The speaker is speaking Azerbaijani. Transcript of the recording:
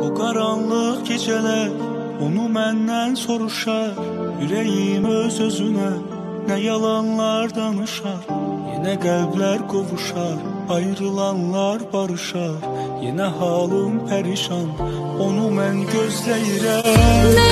Bu qaranlıq gecələr onu məndən soruşar. Ürəyim öz özünə nə yalanlar danışar. Yenə qəlblər qovuşar, ayrılanlar barışar. Yenə halım pərişan, onu mən gözləyirəm Nə yalan